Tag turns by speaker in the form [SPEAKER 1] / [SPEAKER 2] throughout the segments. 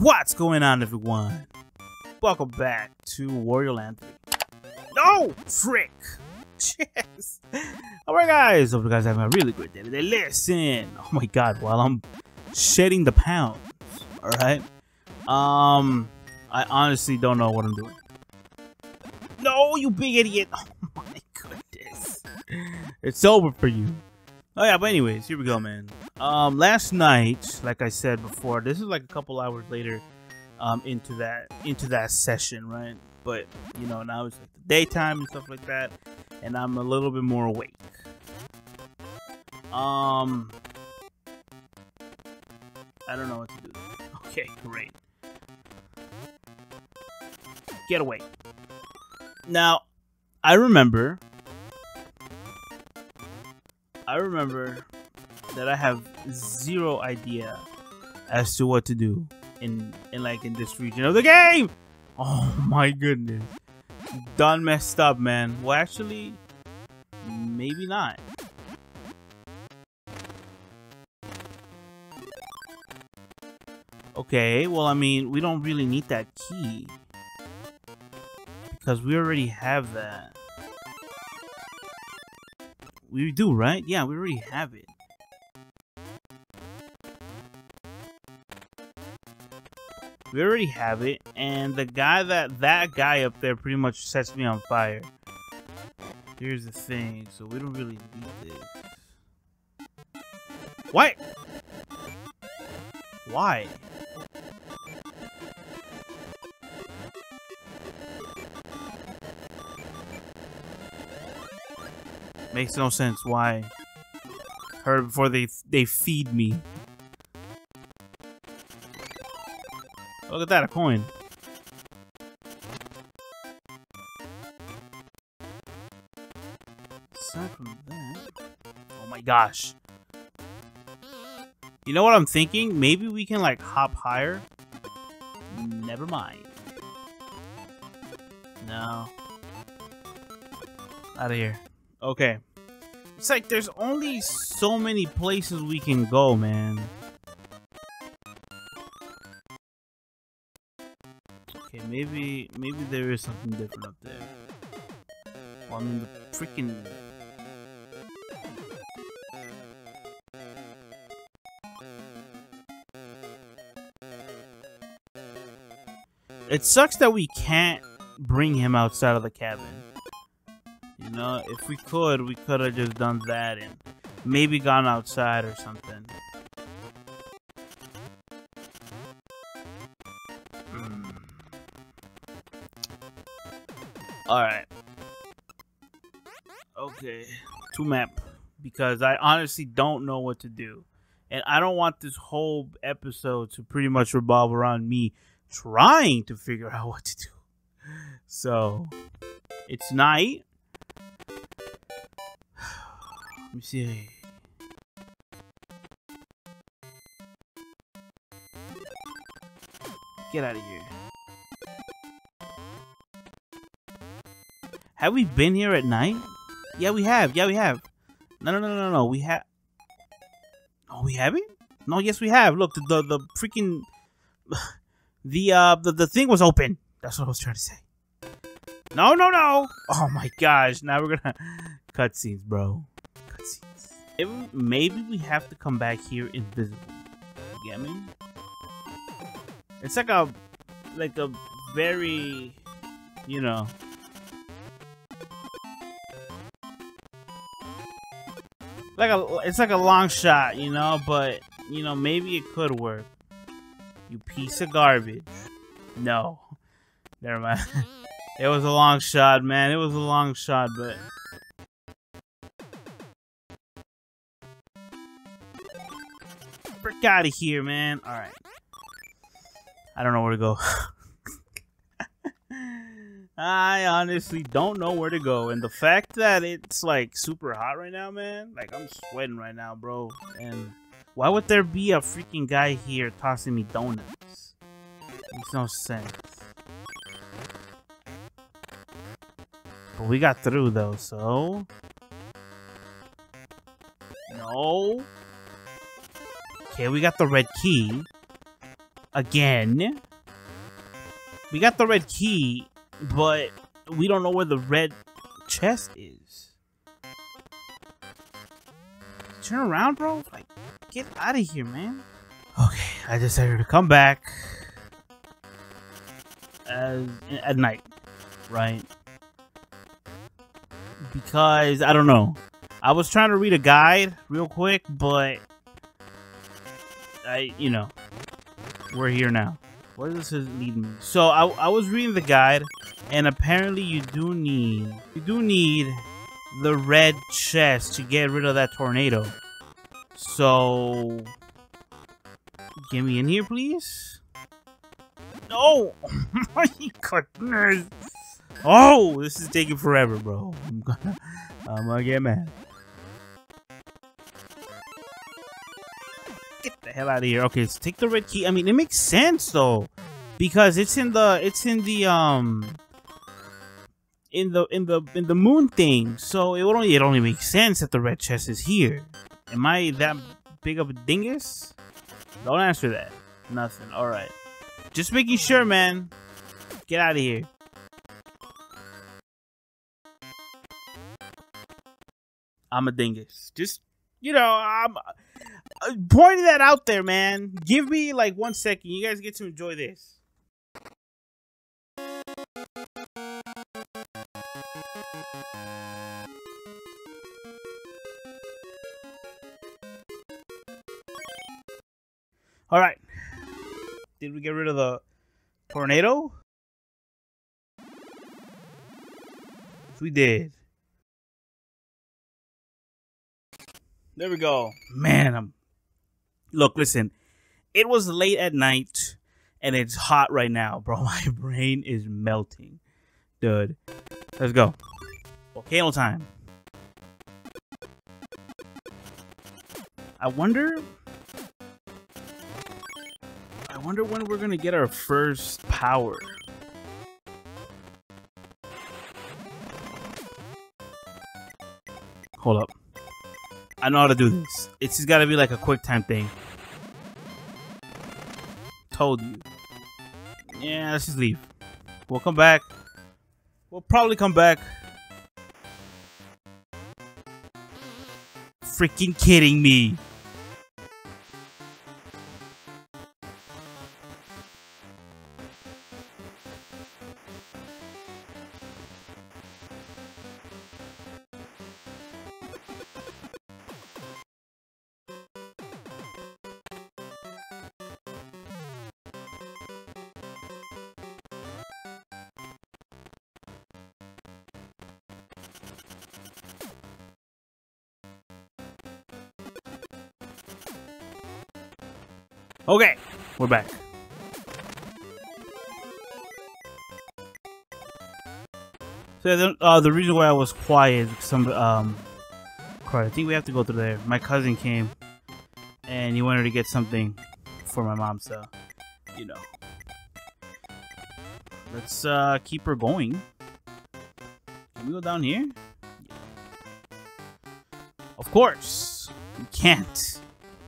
[SPEAKER 1] What's going on, everyone? Welcome back to Wario Land 3. No! Frick! Yes! Alright, guys. Hope you guys having a really great day today. Listen! Oh my god, while I'm shedding the pounds, alright? Um, I honestly don't know what I'm doing. No, you big idiot! Oh my goodness. It's over for you. Oh yeah, but anyways, here we go, man. Um, last night, like I said before, this is like a couple hours later, um, into that into that session, right? But you know, now it's like the daytime and stuff like that, and I'm a little bit more awake. Um, I don't know what to do. Okay, great. Get away. Now, I remember I remember that I have zero idea as to what to do in in like in this region of the game. Oh my goodness. Done messed up, man. Well, actually, maybe not. Okay, well, I mean, we don't really need that key. Because we already have that. We do, right? Yeah, we already have it. We already have it, and the guy that that guy up there pretty much sets me on fire. Here's the thing, so we don't really need this. What? Why? Makes no sense why. Her before they they feed me. Look at that, a coin. Aside from that, oh my gosh. You know what I'm thinking? Maybe we can like hop higher. Never mind. No. Out of here. Okay. It's like there's only so many places we can go, man. Maybe maybe there is something different up there. Mean, the freaking... It sucks that we can't bring him outside of the cabin. You know, if we could, we could have just done that and maybe gone outside or something. Alright. Okay. To map. Because I honestly don't know what to do. And I don't want this whole episode to pretty much revolve around me trying to figure out what to do. So, it's night. Let me see. Get out of here. Have we been here at night? Yeah, we have. Yeah, we have. No, no, no, no, no. We have. Oh, we haven't? No, yes, we have. Look, the the, the freaking the uh the, the thing was open. That's what I was trying to say. No, no, no. Oh my gosh. Now we're gonna cutscenes, bro. Cutscenes. Maybe we have to come back here invisible. You get me? It's like a like a very you know like a it's like a long shot, you know, but you know, maybe it could work. You piece of garbage. No. Never mind. it was a long shot, man. It was a long shot, but Frick out of here, man. Alright. I don't know where to go. I honestly don't know where to go. And the fact that it's like super hot right now, man, like I'm sweating right now, bro. And why would there be a freaking guy here tossing me donuts? Makes no sense. But we got through though, so. No. Okay, we got the red key. again. We got the red key, but we don't know where the red chest is. Turn around, bro. Like, get out of here, man. Okay, I decided to come back as, at night, right? Because I don't know. I was trying to read a guide real quick, but I, you know, we're here now. Where does this lead me? So I, I was reading the guide, and apparently you do need you do need the red chest to get rid of that tornado. So get me in here, please. No, my goodness. Oh, this is taking forever, bro. I'm gonna, I'm gonna get mad. Get the hell out of here. Okay, let's take the red key. I mean, it makes sense though, because it's in the, it's in the um, in the in the in the moon thing. So it only it only makes sense that the red chest is here. Am I that big of a dingus? Don't answer that. Nothing. All right. Just making sure, man. Get out of here. I'm a dingus. Just, you know, I'm uh, pointing that out there, man. Give me like one second. You guys get to enjoy this. All right. Did we get rid of the tornado? We did. There we go. Man, I'm Look, listen. It was late at night and it's hot right now, bro. My brain is melting. Dude. Let's go. Volcano time. I wonder I wonder when we're gonna get our first power. Hold up. I know how to do this. It's just gotta be like a quick time thing. Told you. Yeah, let's just leave. We'll come back. We'll probably come back. Freaking kidding me. Back. So the, uh, the reason why I was quiet, some um, I think we have to go through there. My cousin came, and he wanted to get something for my mom, so you know. Let's uh, keep her going. Can we go down here? Of course, we can't.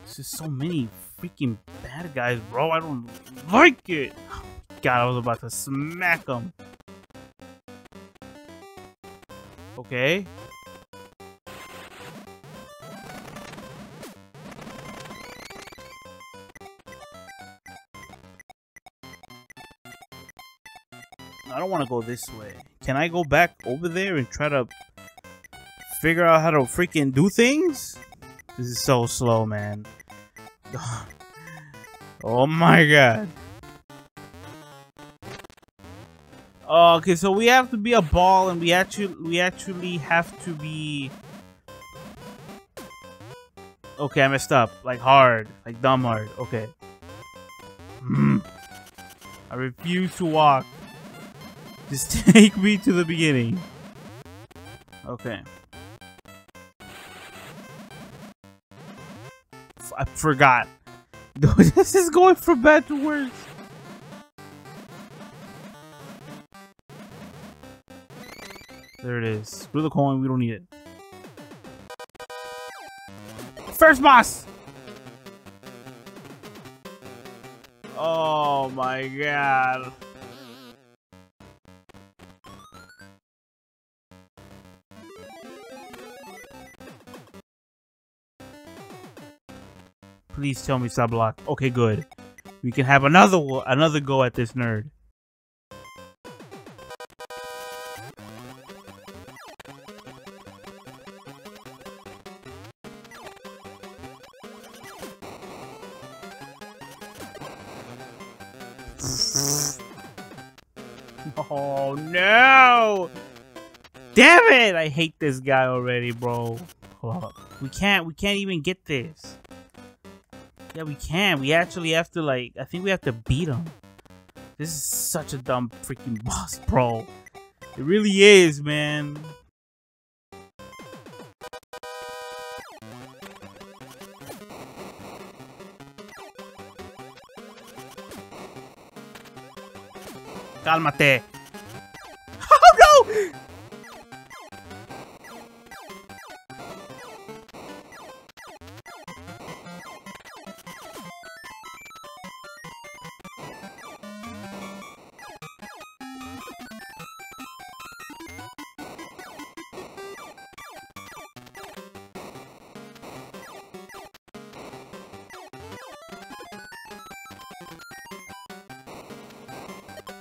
[SPEAKER 1] There's just so many freaking bad guys, bro. I don't like it. God, I was about to smack them. Okay. I don't want to go this way. Can I go back over there and try to figure out how to freaking do things? This is so slow, man. Oh my god. Oh, okay, so we have to be a ball and we actually we actually have to be Okay, I messed up. Like hard. Like dumb hard. Okay. Mm. I refuse to walk. Just take me to the beginning. Okay. I forgot. this is going from bad to worse. There it is. Screw the coin, we don't need it. First boss! Oh my god. Please tell me subblock. Okay, good. We can have another another go at this nerd. Oh no! Damn it! I hate this guy already, bro. We can't. We can't even get this. Yeah, we can. We actually have to like. I think we have to beat him. This is such a dumb freaking boss, bro. It really is, man. Cálmate.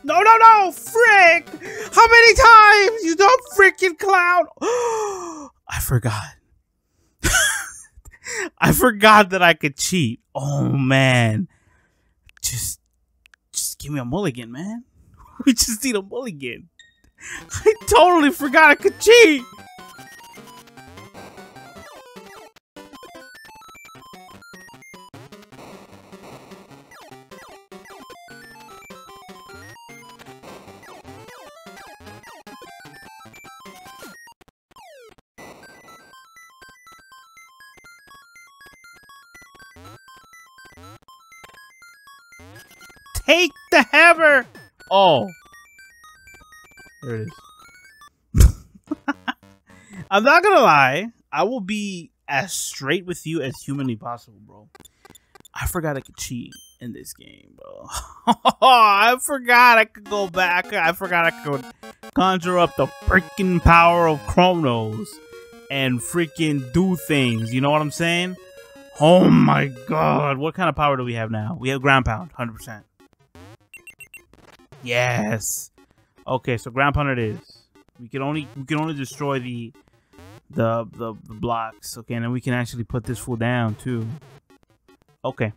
[SPEAKER 1] No, no, no! Frick! How many times, you dumb freaking clown? I forgot. I forgot that I could cheat. Oh, man. Just, just give me a mulligan, man. We just need a mulligan. I totally forgot I could cheat. I'm not gonna lie. I will be as straight with you as humanly possible, bro. I forgot I could cheat in this game, bro. I forgot I could go back. I forgot I could conjure up the freaking power of Chronos and freaking do things. You know what I'm saying? Oh my god. What kind of power do we have now? We have ground pound, 100%. Yes. Okay, so ground pound it is. We can only we can only destroy the the the, the blocks. Okay, and then we can actually put this fool down too. Okay.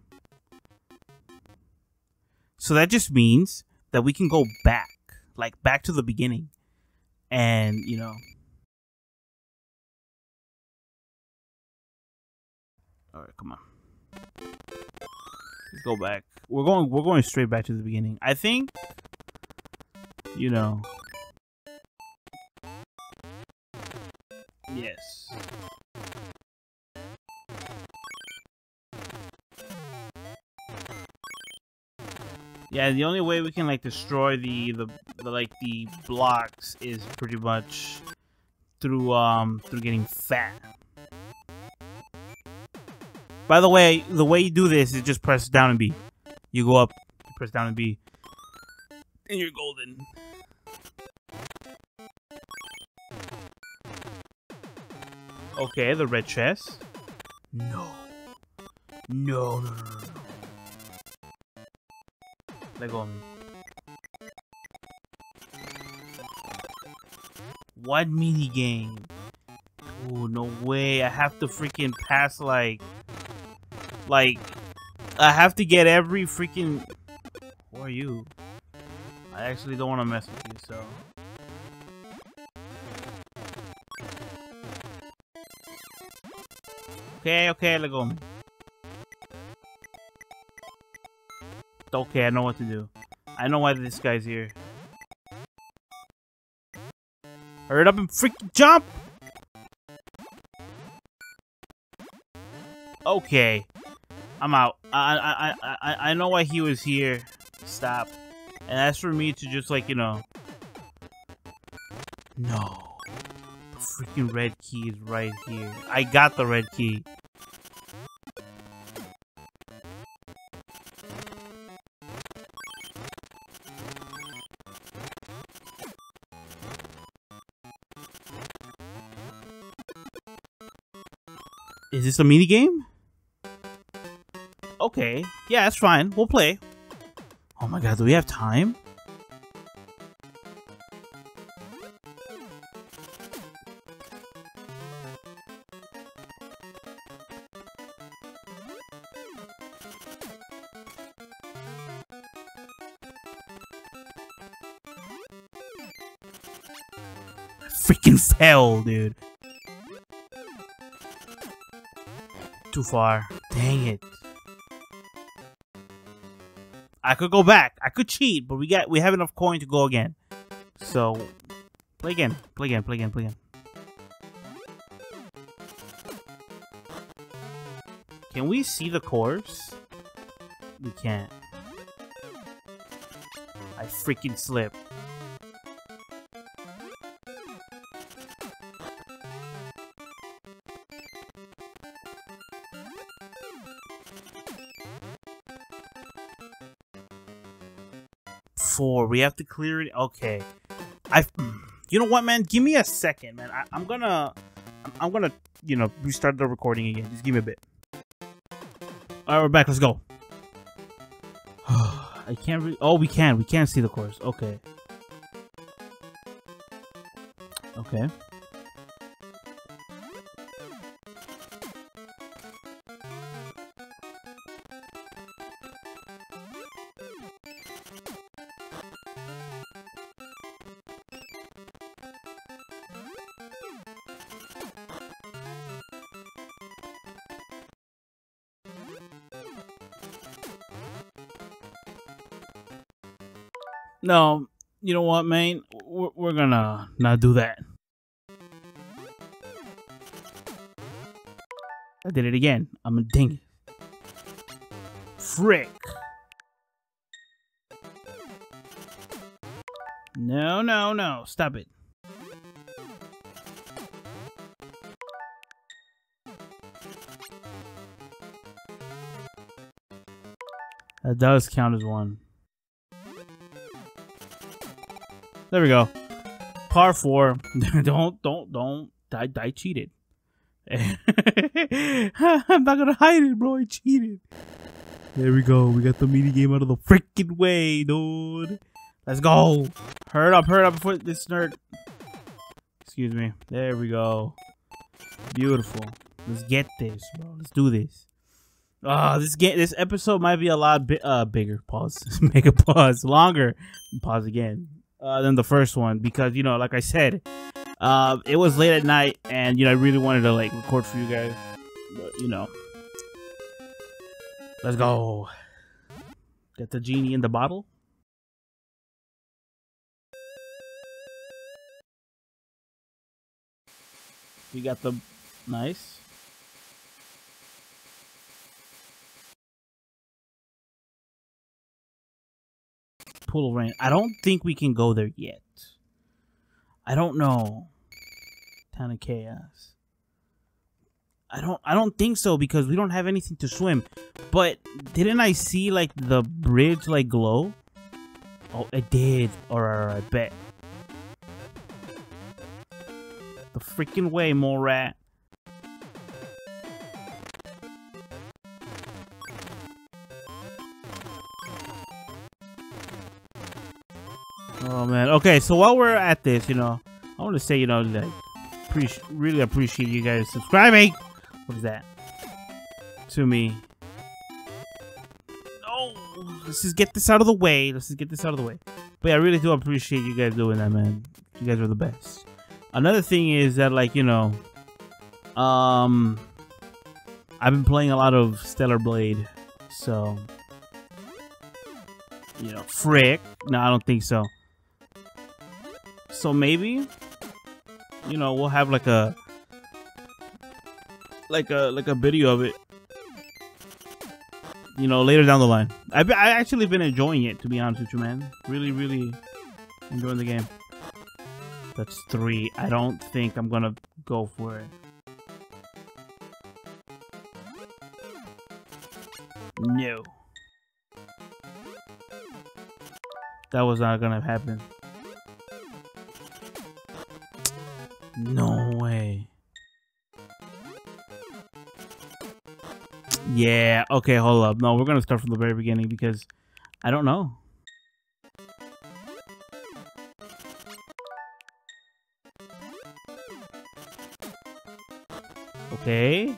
[SPEAKER 1] So that just means that we can go back, like back to the beginning, and you know. All right, come on. Let's go back. We're going. We're going straight back to the beginning. I think you know. Yes. Yeah, the only way we can like destroy the, the the like the blocks is pretty much through um through getting fat. By the way, the way you do this is just press down and B. You go up, press down and B, and you're golden. Okay, the red chest. No. No, no, no, no, no. Let go of me. What mini game? Oh, no way. I have to freaking pass like... Like... I have to get every freaking... Who are you? I actually don't want to mess with you, so... Okay, okay, let go. Okay, I know what to do. I know why this guy's here. Hurry up and freaking jump! Okay. I'm out. I, I, I, I, I know why he was here. Stop. And that's for me to just like, you know. No freaking red key is right here. I got the red key. Is this a mini game? Okay. Yeah, that's fine. We'll play. Oh my god, do we have time? Freaking fell, dude. Too far. Dang it. I could go back. I could cheat, but we got we have enough coin to go again. So play again. Play again. Play again. Play again. Can we see the course? We can't. I freaking slipped. We have to clear it. Okay. I. You know what, man? Give me a second, man. I, am gonna. I'm gonna, you know, restart the recording again. Just give me a bit. All right, we're back. Let's go. I can't. Re oh, we can. We can see the course. Okay. Okay. No, you know what, man? We're, we're gonna not do that. I did it again. I'm a ding. Frick. No, no, no. Stop it. That does count as one. There we go. Par four. don't, don't, don't. I, I cheated. I'm not gonna hide it, bro. I cheated. There we go. We got the mini game out of the freaking way, dude. Let's go. Hurry up, hurry up before this nerd. Excuse me. There we go. Beautiful. Let's get this, bro. Let's do this. Ah, uh, this game, this episode might be a lot bi uh bigger. Pause. Make a pause. Longer. Pause again uh, than the first one because you know, like I said, uh, it was late at night, and you know, I really wanted to like record for you guys, but you know, let's go. Get the genie in the bottle. We got the nice. Pool of Rain. I don't think we can go there yet. I don't know. Town of Chaos. I don't I don't think so because we don't have anything to swim. But didn't I see like the bridge like glow? Oh, it did. Or I bet. The freaking way, rat. Oh man. Okay, so while we're at this, you know, I want to say, you know, like, really appreciate you guys subscribing. What is that? To me. No, let's just get this out of the way. Let's just get this out of the way. But yeah, I really do appreciate you guys doing that, man. You guys are the best. Another thing is that, like, you know, um, I've been playing a lot of Stellar Blade, so you know, frick. No, I don't think so. So maybe, you know, we'll have like a like a like a video of it. You know, later down the line. I've I actually been enjoying it to be honest with you, man. Really, really enjoying the game. That's three. I don't think I'm gonna go for it. No. That was not gonna happen. No way. Yeah, okay, hold up. No, we're gonna start from the very beginning because I don't know. Okay.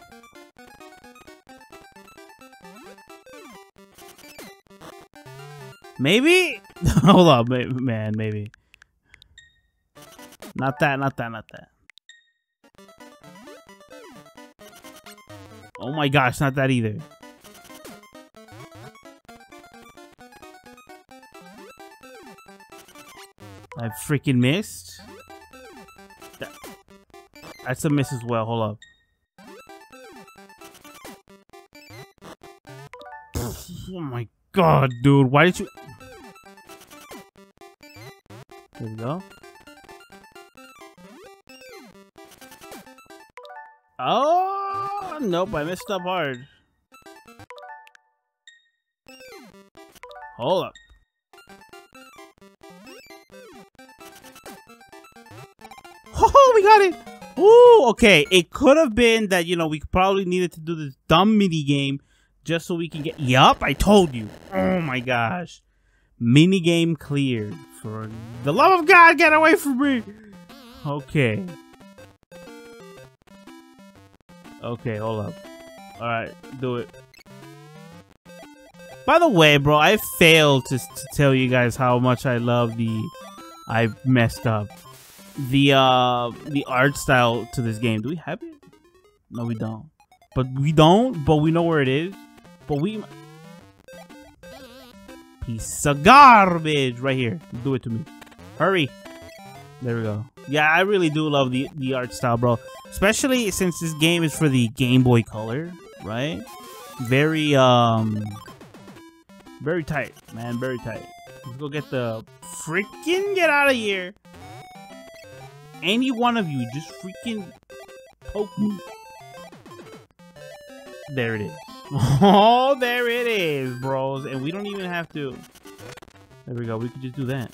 [SPEAKER 1] Maybe? Hold up, man, maybe. Not that, not that, not that. Oh my gosh, not that either. I freaking missed. That, that's a miss as well. Hold up. Oh my god, dude. Why did you... There we go. Nope. I messed up hard. Hold up. Oh, we got it. Ooh, okay. It could have been that, you know, we probably needed to do this dumb mini game just so we can get... Yup, I told you. Oh my gosh. Mini game cleared. For the love of God, get away from me. Okay. Okay, hold up. Alright, do it. By the way, bro, I failed to, to tell you guys how much I love the... I messed up. The, uh, the art style to this game. Do we have it? No, we don't. But we don't, but we know where it is. But we... Piece of garbage! Right here. Do it to me. Hurry. There we go. Yeah, I really do love the, the art style, bro. Especially since this game is for the Game Boy Color, right? Very, um... Very tight, man. Very tight. Let's go get the... Freaking get out of here! Any one of you, just freaking poke me. There it is. Oh, there it is, bros. And we don't even have to... There we go. We could just do that.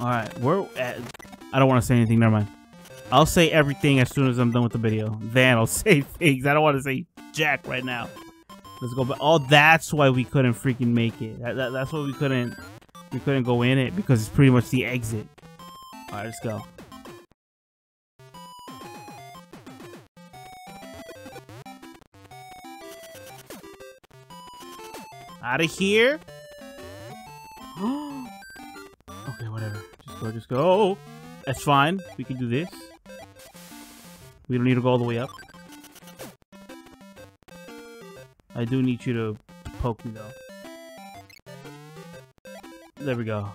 [SPEAKER 1] Alright, we're at... Uh, I don't want to say anything. Never mind. I'll say everything as soon as I'm done with the video. Then I'll say things. I don't want to say jack right now. Let's go back. Oh, that's why we couldn't freaking make it. That, that, that's why we couldn't... We couldn't go in it because it's pretty much the exit. Alright, let's go. Out of here. okay, whatever. Just go. Oh, that's fine. We can do this. We don't need to go all the way up. I do need you to poke me, though. There we go.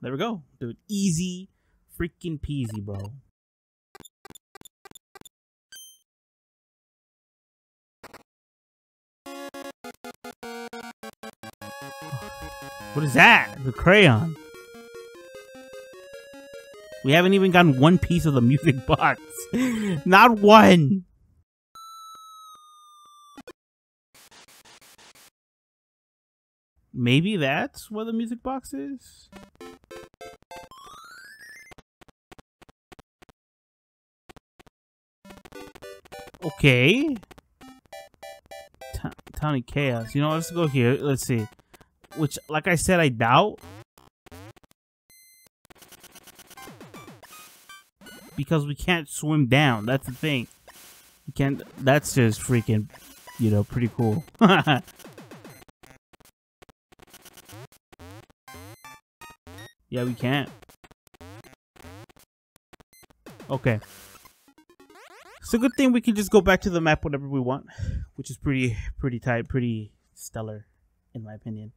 [SPEAKER 1] There we go. Dude, easy freaking peasy, bro. What is that? The crayon. We haven't even gotten one piece of the music box. Not one. Maybe that's where the music box is? Okay. T Tiny Chaos. You know, let's go here. Let's see. Which, like I said, I doubt. Because we can't swim down. That's the thing. You can't. That's just freaking, you know, pretty cool. yeah, we can't. Okay. It's a good thing we can just go back to the map whenever we want, which is pretty pretty tight, pretty stellar, in my opinion.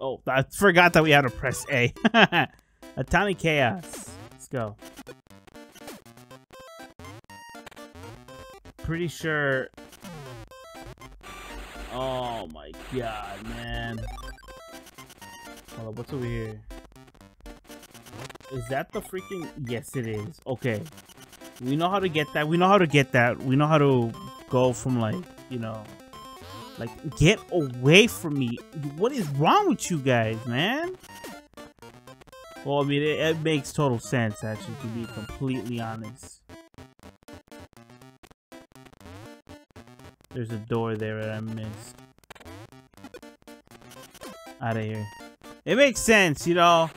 [SPEAKER 1] Oh, I forgot that we had to press A. A tiny chaos. Let's go. Pretty sure. Oh my god, man. Hold up, what's over here? Is that the freaking... Yes, it is. Okay. We know how to get that. We know how to get that. We know how to go from, like, you know, like get away from me. What is wrong with you guys, man? Well, I mean, it, it makes total sense, actually, to be completely honest. There's a door there that I missed. Out of here. It makes sense, you know?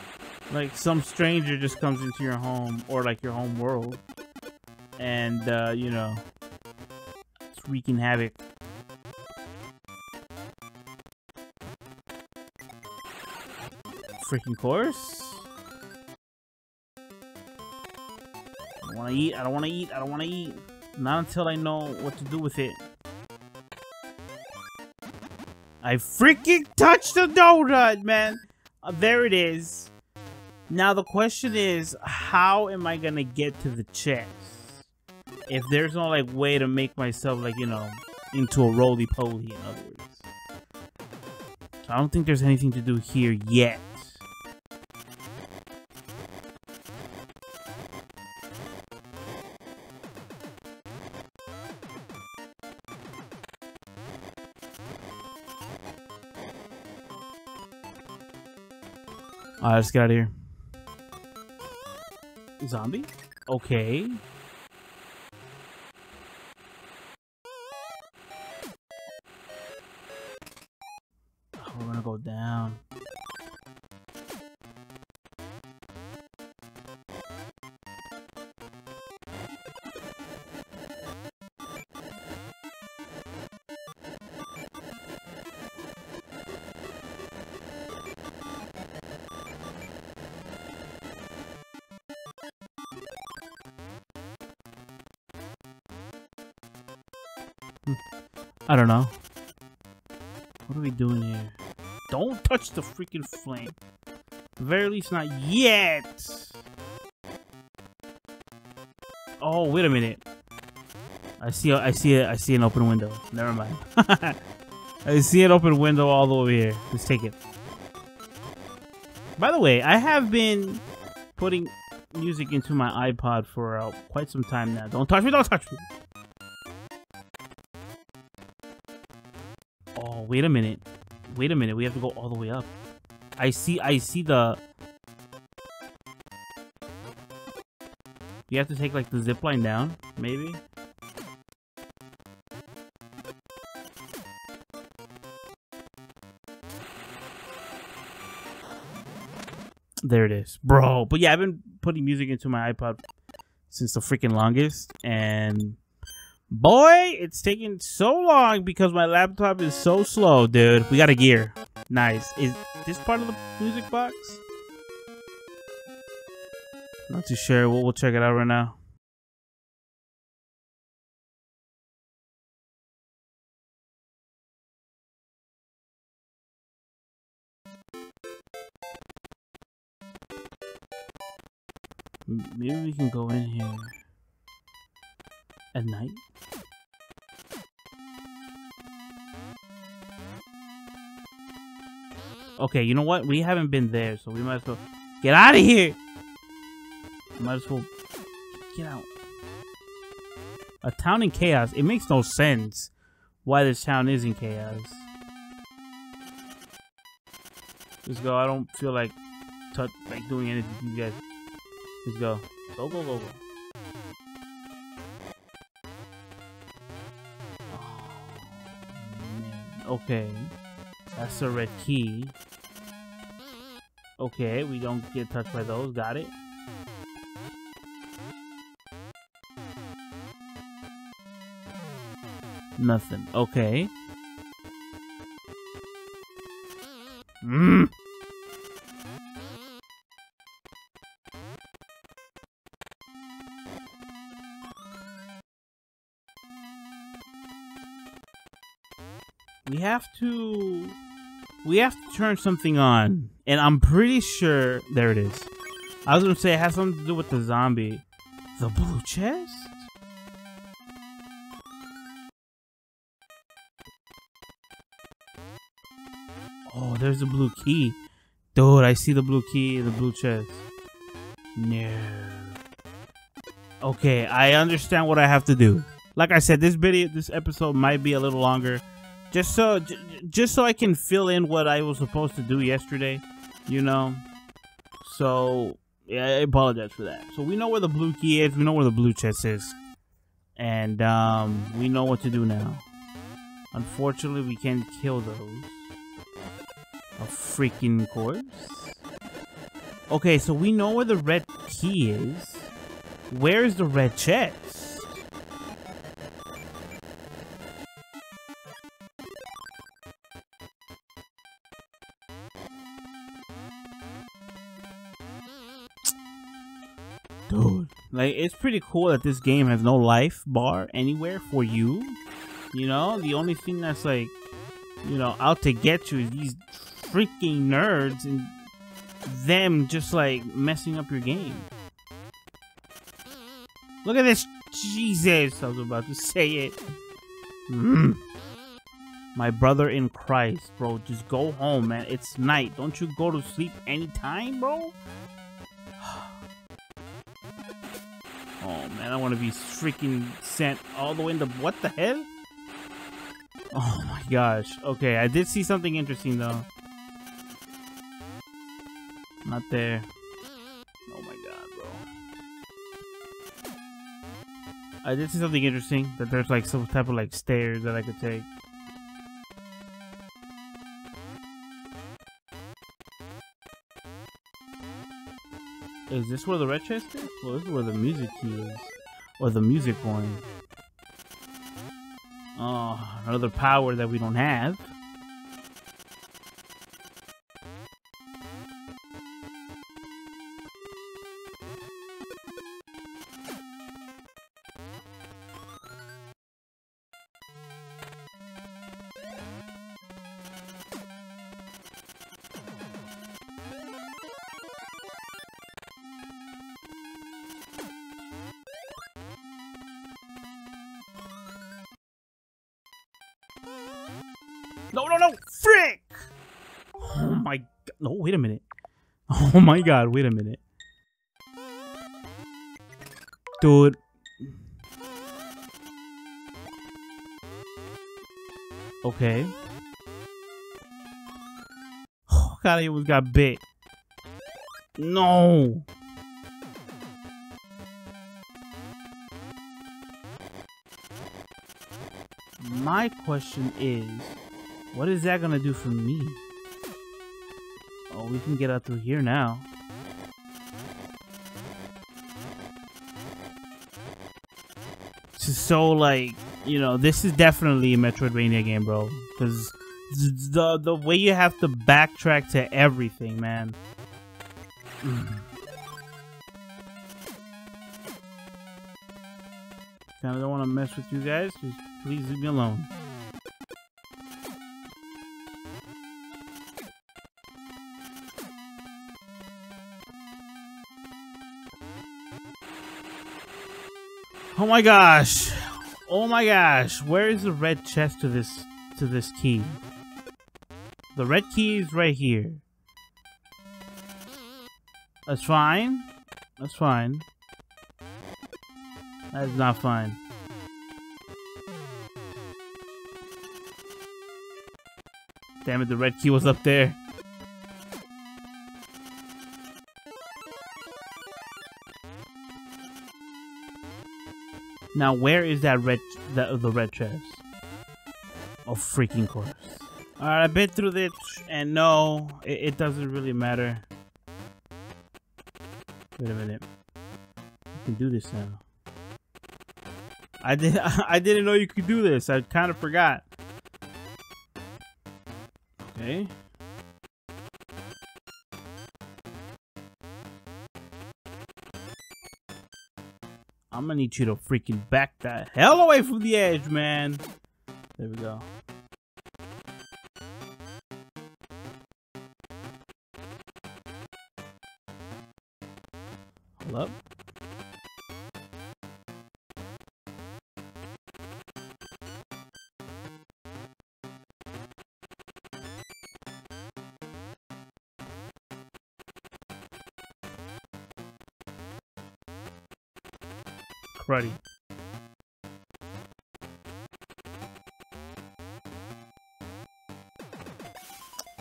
[SPEAKER 1] Like, some stranger just comes into your home, or like your home world. And, uh, you know, it's wreaking havoc. Freaking course? I don't want to eat. I don't want to eat. I don't want to eat. Not until I know what to do with it. I freaking touched the donut, man. Uh, there it is. Now the question is, how am I gonna get to the chest? If there's no like way to make myself like you know into a roly poly, in other words. I don't think there's anything to do here yet. Alright, let's get out of here. Zombie? Okay. I don't know. What are we doing here? Don't touch the freaking flame. The very least, not yet. Oh, wait a minute. I see. I see. I see an open window. Never mind. I see an open window all the way here. Let's take it. By the way, I have been putting music into my iPod for uh, quite some time now. Don't touch me. Don't touch me. Wait a minute. Wait a minute. We have to go all the way up. I see. I see the. You have to take like the zip line down, maybe. There it is, bro. But yeah, I've been putting music into my iPod since the freaking longest, and Boy, it's taking so long because my laptop is so slow, dude. We got a gear. Nice. Is this part of the music box? Not too sure. We'll, we'll check it out right now. Maybe we can go in here at night. Okay, you know what? We haven't been there, so we might as well get out of here. Might as well get out. A town in chaos. It makes no sense why this town is in chaos. Just go. I don't feel like touch like doing anything. You guys, just go. Go go go go. Oh, okay. That's a red key. Okay, we don't get touched by those. Got it. Nothing. Okay. Mmm. we have to we have to turn something on and i'm pretty sure there it is. I was gonna say it has something to do with the zombie. The blue chest? Oh there's the blue key. Dude i see the blue key the blue chest. No okay i understand what i have to do. Like I said, this video, this episode might be a little longer, just so just so I can fill in what I was supposed to do yesterday. You know, so yeah, I apologize for that. So we know where the blue key is. We know where the blue chest is, and um, we know what to do now. Unfortunately, we can't kill those. A freaking corpse. Okay, so we know where the red key is. Where is the red chest? Like, it's pretty cool that this game has no life bar anywhere for you. You know, the only thing that's like, you know, out to get you is these freaking nerds and them just like messing up your game. Look at this. Jesus, I was about to say it. Mm. My brother in Christ, bro. Just go home, man. It's night. Don't you go to sleep anytime, bro? I want to be freaking sent all the way into... What the hell? Oh, my gosh. Okay, I did see something interesting, though. Not there. Oh my god, bro. I did see something interesting that there's like some type of like stairs that I could take. Is this where the red chest is? Well, this is where the music key is. Or the music coin. Oh, ah, another power that we don't have. Oh. No, wait a minute. Oh my god, wait a minute. Dude. Okay. Oh god, he almost got bit. No! My question is, what is that gonna do for me? Oh, we can get out through here now. This is So, like, you know, this is definitely a Metroidvania game, bro. Because the, the way you have to backtrack to everything, man. Kinda don't want to mess with you guys. Just please leave me alone. Oh my gosh. Oh my gosh. Where is the red chest to this to this key? The red key is right here. That's fine. That's fine. That is not fine. Damn it, the red key was up there. Now, where is that red, the, the red chest? Oh, freaking course. Alright, I've been through this, and no, it, it doesn't really matter. Wait a minute. I can do this now. I did. I didn't know you could do this. I kind of forgot. Okay. I'm gonna need you to freaking back the hell away from the edge, man. There we go.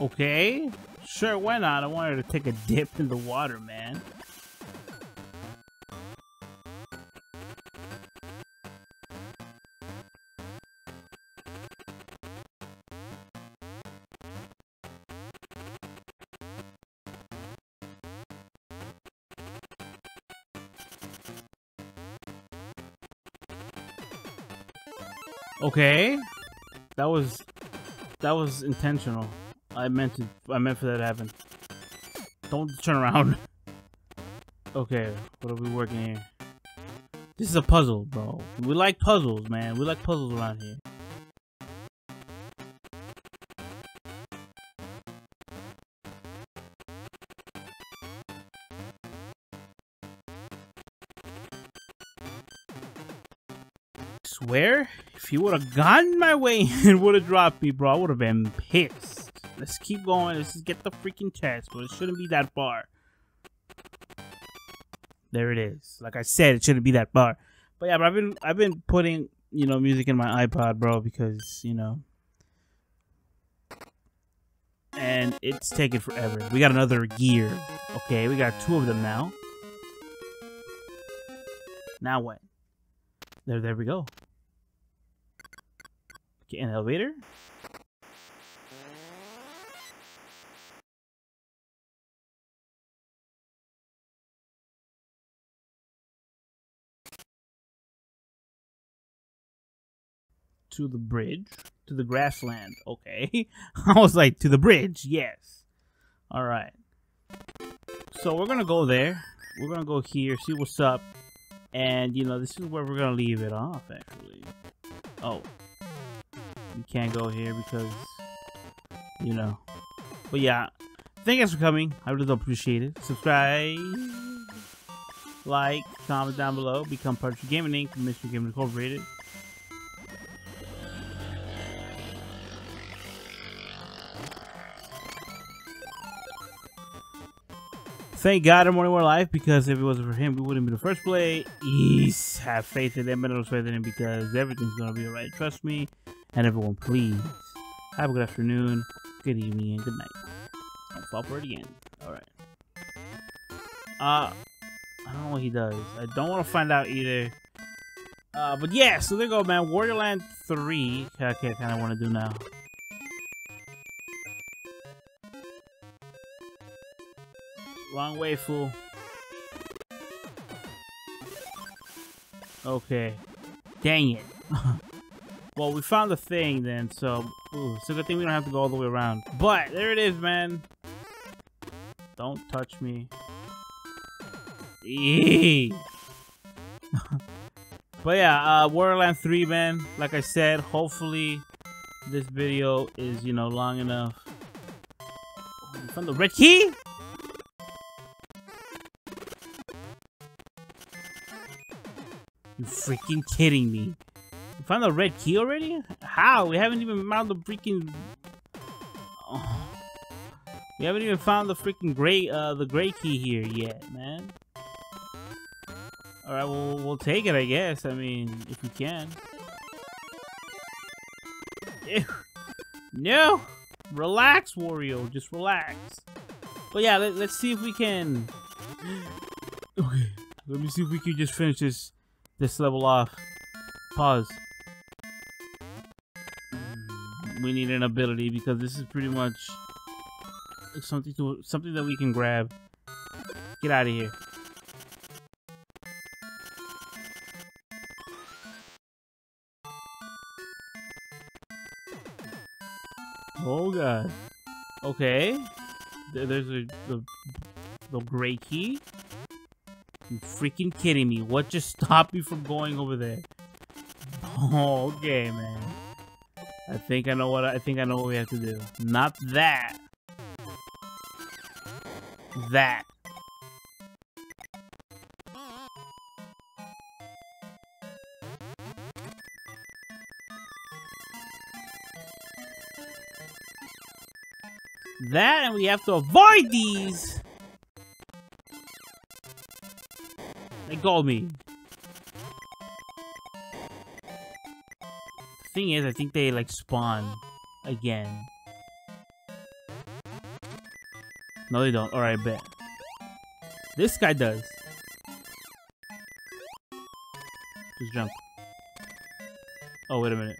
[SPEAKER 1] Okay. Sure, why not? I wanted to take a dip in the water, man. Okay. That was that was intentional. I meant to I meant for that to happen. Don't turn around. okay, what are we working here? This is a puzzle, bro. We like puzzles, man. We like puzzles around here. swear, if he would have gotten my way and would have dropped me, bro, I would have been pissed. Let's keep going. Let's just get the freaking chest, but it shouldn't be that far. There it is. Like I said, it shouldn't be that far. But yeah, but I've been I've been putting you know music in my iPod, bro, because you know, and it's taking forever. We got another gear. Okay, we got two of them now. Now what? There, there we go. Get an elevator. To the bridge. To the grassland. Okay. I was like, to the bridge. Yes. Alright. So we're going to go there. We're going to go here, see what's up. And, you know, this is where we're going to leave it off, actually. Oh, we can't go here because, you know. But yeah, thank you guys for coming. I really appreciate it. Subscribe, like, comment down below, become part of Gaming Inc. Mystery Gaming Incorporated. Thank God I'm only more life because if it wasn't for him, we wouldn't be the first play. Yes, have faith in him, but no faith in him because everything's gonna be alright. Trust me. And everyone, please have a good afternoon, good evening, and good night. Don't fall for it again. Alright. Uh, I don't know what he does. I don't want to find out either. Uh, but yeah, so there you go, man. Wario Land 3. Okay, I kind of want to do now. Wrong way, fool. Okay. Dang it. Well, we found the thing then, so ooh, it's a good thing we don't have to go all the way around. But there it is, man. Don't touch me. but yeah, uh, Wario Land 3, man. Like I said, hopefully this video is, you know, long enough. Found the red key? You freaking kidding me? Found the red key already? How? We haven't even found the freaking... Oh. We haven't even found the freaking gray, uh, the gray key here yet, man. Alright, well, we'll take it, I guess. I mean, if we can. No! Relax, Wario. Just relax. But yeah, let, us see if we can... Okay. Let me see if we can just finish this, this level off. Pause we need an ability because this is pretty much something to something that we can grab. Get out of here. Oh god. Okay. There's a the the gray key. You freaking kidding me? What just stopped me from going over there? Oh, okay, man. I think I know what I think I know what we have to do. Not that. That. That and we have to avoid these. Called me. thing is, I think they like spawn again. No, they don't. Alright, bet. This guy does. Just jump. Oh, wait a minute.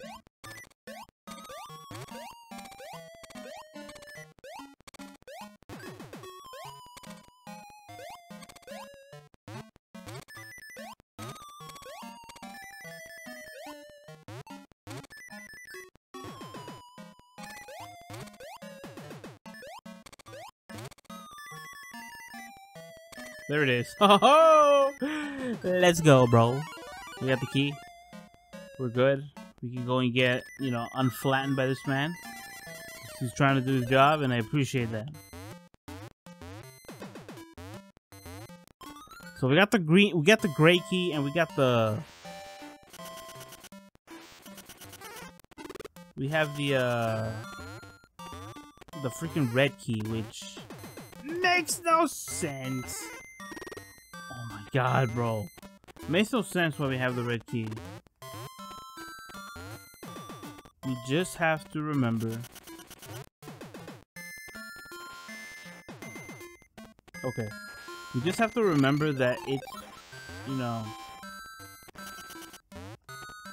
[SPEAKER 1] There it is. Oh, let's go, bro. We got the key. We're good. We can go and get, you know, unflattened by this man. He's trying to do his job, and I appreciate that. So we got the green, we got the gray key, and we got the. We have the uh, the freaking red key, which makes no sense. God, bro. Makes no sense why we have the red key. You just have to remember. Okay. You just have to remember that it's, you know,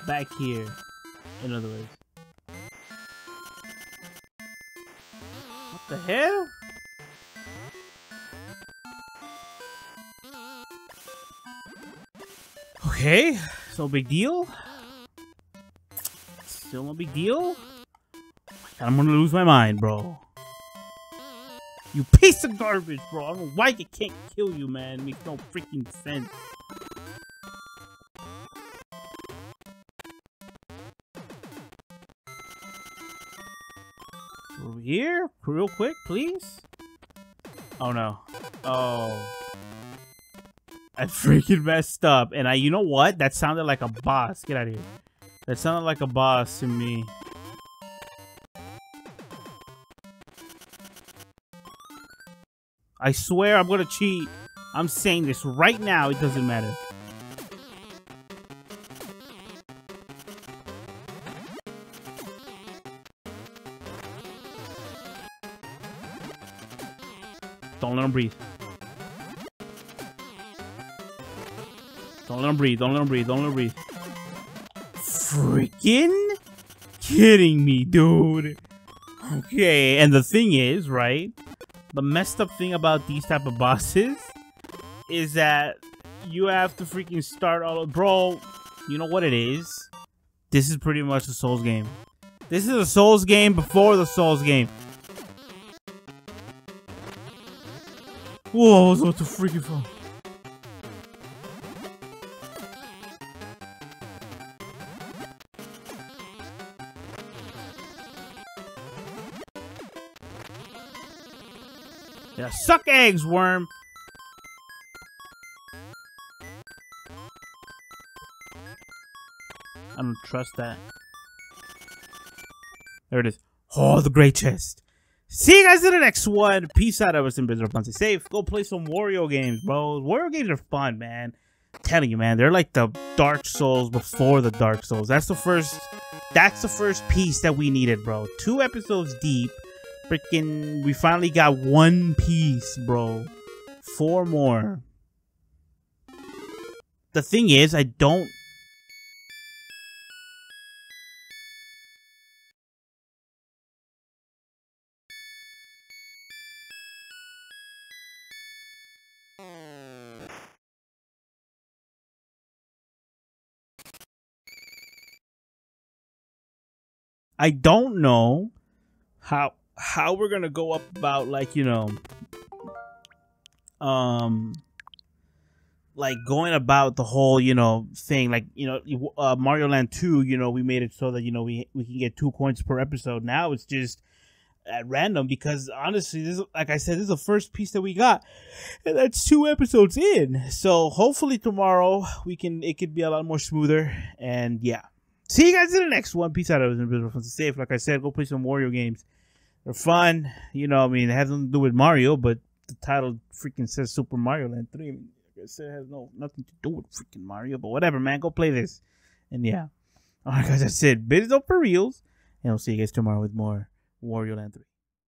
[SPEAKER 1] back here, in other words. What the hell? Okay, so big deal. Still no big deal. I'm gonna lose my mind, bro. You piece of garbage, bro. I don't know why it can't kill you, man. It makes no freaking sense. Over here, real quick, please. Oh no. Oh. I freaking messed up. And I, you know what? That sounded like a boss. Get out of here. That sounded like a boss to me. I swear I'm gonna cheat. I'm saying this right now. It doesn't matter. Don't let him breathe. Don't let him breathe. Don't let him breathe. Don't let him breathe. Freaking kidding me, dude. Okay, and the thing is, right? The messed up thing about these type of bosses is that you have to freaking start all bro. You know what it is? This is pretty much a Souls game. This is a Souls game before the Souls game. Whoa, what the freaking phone. Suck eggs, worm. I don't trust that. There it is. Oh, the great chest. See you guys in the next one. Peace out. In business. Stay safe. Go play some Wario games, bro. Wario games are fun, man. I'm telling you, man. They're like the Dark Souls before the Dark Souls. That's the first. That's the first piece that we needed, bro. Two episodes deep freaking we finally got one piece, bro. Four more. The thing is, I don't I don't know how how we're gonna go up about like you know um like going about the whole you know thing like you know uh, mario land 2 you know we made it so that you know we we can get two coins per episode. Now it's just at random because honestly this like i said this is the first piece that we got and that's two episodes in. So hopefully tomorrow we can it could be a lot more smoother and yeah. See you guys in the next one peace out i was in invisible safe like i said go play some wario games they're fun. You know, I mean, it has nothing to do with Mario, but the title freaking says Super Mario Land 3. like I said, it has no nothing to do with freaking Mario, but whatever, man. Go play this. And yeah. Alright, guys, that's it. Bids up for reals. And I'll see you guys tomorrow with more Wario Land 3.